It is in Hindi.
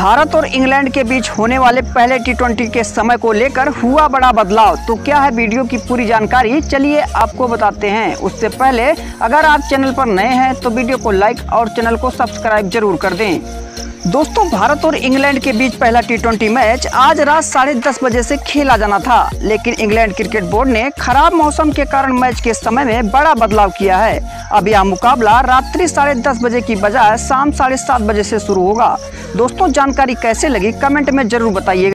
भारत और इंग्लैंड के बीच होने वाले पहले टी के समय को लेकर हुआ बड़ा बदलाव। तो क्या है वीडियो की पूरी जानकारी? चलिए आपको बताते हैं। उससे पहले अगर आप चैनल पर नए हैं तो वीडियो को लाइक और चैनल को सब्सक्राइब ज़रूर कर दें। दोस्तों, भारत और इंग्लैंड के बीच पहला टी मैच आज रात साढ़े दस बजे से खेला जाना था। लेकिन इंग्लैंड क्रिकेट बोर्ड ने खराब मौसम के कारण मैच के समय में बड़ा बदलाव किया है। अब यह मुकाबला रात्रि साढ़े दस बजे की बजाय शाम साढ़े सात बजे से शुरू होगा। दोस्तों, जानकारी कैसे लगी कमेंट में ज़रूर बताइएगा।